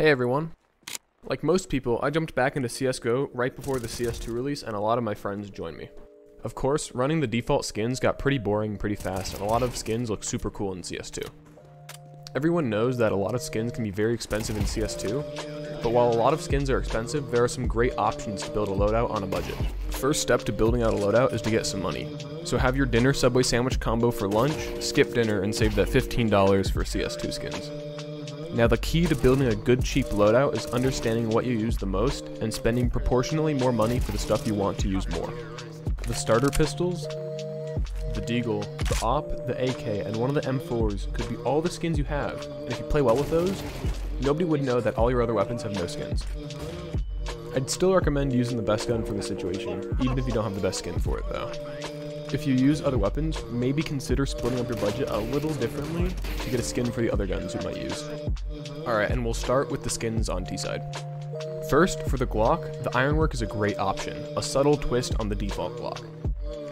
Hey everyone. Like most people, I jumped back into CSGO right before the CS2 release and a lot of my friends joined me. Of course, running the default skins got pretty boring pretty fast and a lot of skins look super cool in CS2. Everyone knows that a lot of skins can be very expensive in CS2, but while a lot of skins are expensive, there are some great options to build a loadout on a budget. First step to building out a loadout is to get some money. So have your dinner Subway sandwich combo for lunch, skip dinner, and save that $15 for CS2 skins. Now the key to building a good cheap loadout is understanding what you use the most and spending proportionally more money for the stuff you want to use more. The starter pistols, the Deagle, the AWP, the AK, and one of the M4s could be all the skins you have, and if you play well with those, nobody would know that all your other weapons have no skins. I'd still recommend using the best gun for the situation, even if you don't have the best skin for it though. If you use other weapons, maybe consider splitting up your budget a little differently to get a skin for the other guns you might use. Alright, and we'll start with the skins on T-side. First, for the Glock, the Ironwork is a great option, a subtle twist on the default Glock.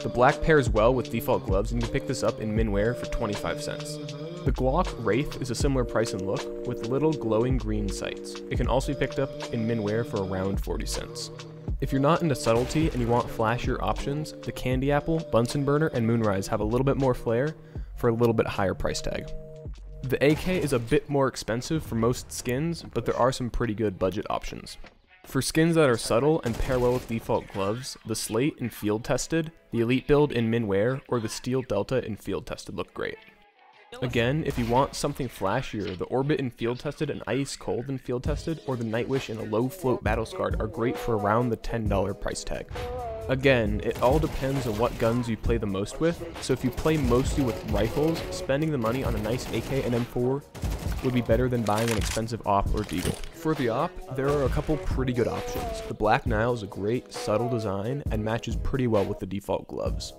The black pairs well with default gloves and you can pick this up in Minwear for 25 cents. The Glock Wraith is a similar price and look, with little glowing green sights. It can also be picked up in Minwear for around 40 cents. If you're not into subtlety and you want flashier options, the Candy Apple, Bunsen Burner, and Moonrise have a little bit more flair for a little bit higher price tag. The AK is a bit more expensive for most skins, but there are some pretty good budget options. For skins that are subtle and pair well with default gloves, the Slate in Field Tested, the Elite build in Minwear, or the Steel Delta in Field Tested look great. Again, if you want something flashier, the Orbit in Field Tested and Ice Coaled in Field Tested, or the Nightwish in a low float battle scarred are great for around the $10 price tag. Again, it all depends on what guns you play the most with, so if you play mostly with rifles, spending the money on a nice AK and M4 would be better than buying an expensive AWP or Deagle. For the AWP, there are a couple pretty good options. The Black Nile is a great, subtle design and matches pretty well with the default gloves.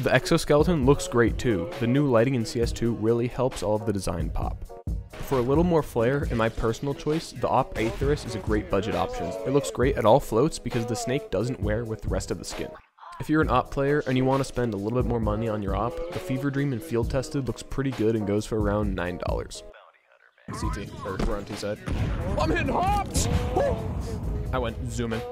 The exoskeleton looks great too. The new lighting in CS2 really helps all of the design pop. For a little more flair, in my personal choice, the AWP Atheris is a great budget option. It looks great at all floats because the snake doesn't wear with the rest of the skin. If you're an AWP player and you want to spend a little bit more money on your AWP, the Fever Dream in Field Tested looks pretty good and goes for around $9. CT, or we're on T side. I'm hitting hops! I went zooming.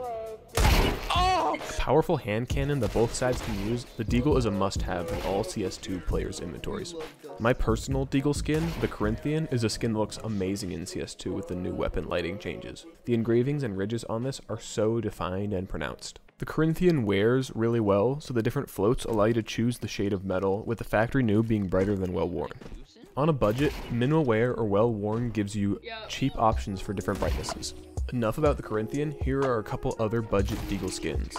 Oh! Powerful hand cannon that both sides can use, the Deagle is a must-have in all CS2 players' inventories. My personal Deagle skin, the Corinthian, is a skin that looks amazing in CS2 with the new weapon lighting changes. The engravings and ridges on this are so defined and pronounced. The Corinthian wears really well, so the different floats allow you to choose the shade of metal, with the factory new being brighter than well worn. On a budget, minimal wear or well worn gives you cheap options for different brightnesses. Enough about the Corinthian, here are a couple other budget Deagle skins.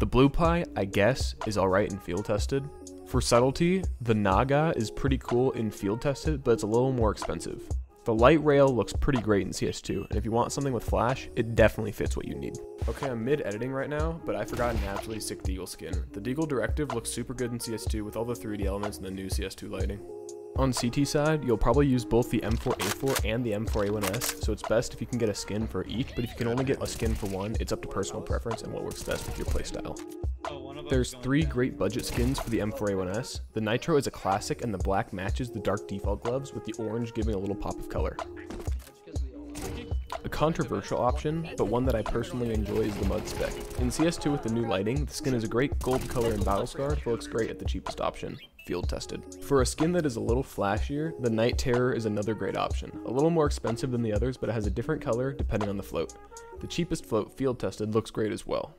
The Blue Ply, I guess, is alright in field tested. For subtlety, the Naga is pretty cool in field tested, but it's a little more expensive. The light rail looks pretty great in CS2, and if you want something with flash, it definitely fits what you need. Okay, I'm mid-editing right now, but I forgot an absolutely sick Deagle skin. The Deagle Directive looks super good in CS2 with all the 3D elements and the new CS2 lighting. On CT side, you'll probably use both the M4A4 and the M4A1S, so it's best if you can get a skin for each, but if you can only get a skin for one, it's up to personal preference and what works best with your playstyle. There's three great budget skins for the M4A1S. The Nitro is a classic and the black matches the dark default gloves with the orange giving a little pop of color. A controversial option, but one that I personally enjoy is the Mud Spec. In CS2 with the new lighting, the skin is a great gold color in Battle Scarred, but looks great at the cheapest option field tested. For a skin that is a little flashier, the Night Terror is another great option. A little more expensive than the others, but it has a different color depending on the float. The cheapest float, field tested, looks great as well.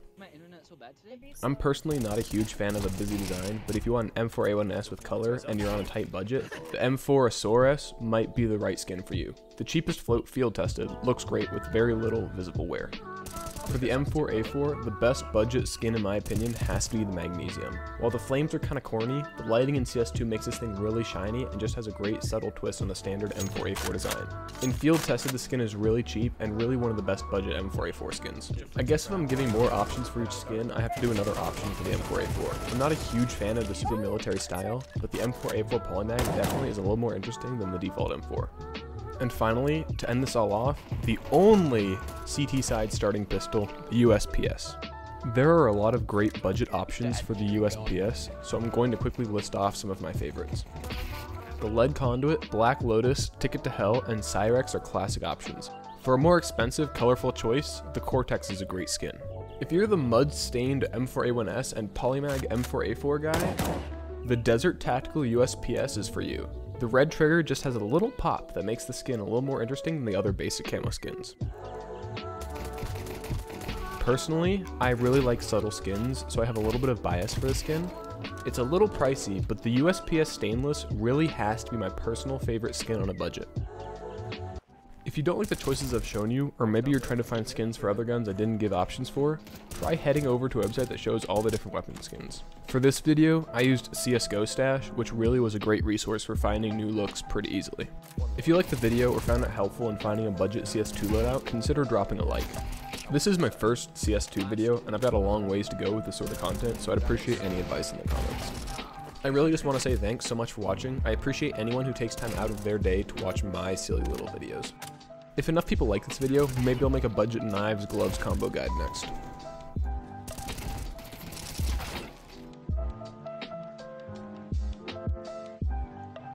I'm personally not a huge fan of the busy design, but if you want an M4A1S with color and you're on a tight budget, the M4 Azores might be the right skin for you. The cheapest float field tested looks great with very little visible wear. For the M4A4, the best budget skin in my opinion has to be the Magnesium. While the flames are kinda corny, the lighting in CS2 makes this thing really shiny and just has a great subtle twist on the standard M4A4 design. In field tested, the skin is really cheap and really one of the best budget M4A4 skins. I guess if I'm giving more options for each skin, I have to do another option for the M4A4. I'm not a huge fan of the super military style, but the M4A4 polymag definitely is a little more interesting than the default M4. And finally, to end this all off, the only CT side starting pistol, the USPS. There are a lot of great budget options for the USPS, so I'm going to quickly list off some of my favorites. The Lead Conduit, Black Lotus, Ticket to Hell, and Cyrex are classic options. For a more expensive, colorful choice, the Cortex is a great skin. If you're the mud-stained M4A1S and Polymag M4A4 guy, the Desert Tactical USPS is for you. The red trigger just has a little pop that makes the skin a little more interesting than the other basic camo skins. Personally, I really like subtle skins, so I have a little bit of bias for the skin. It's a little pricey, but the USPS Stainless really has to be my personal favorite skin on a budget. If you don't like the choices I've shown you, or maybe you're trying to find skins for other guns I didn't give options for, try heading over to a website that shows all the different weapon skins. For this video, I used CSGO Stash, which really was a great resource for finding new looks pretty easily. If you liked the video or found it helpful in finding a budget CS2 loadout, consider dropping a like. This is my first CS2 video, and I've got a long ways to go with this sort of content, so I'd appreciate any advice in the comments. I really just want to say thanks so much for watching. I appreciate anyone who takes time out of their day to watch my silly little videos. If enough people like this video, maybe I'll make a budget knives gloves combo guide next.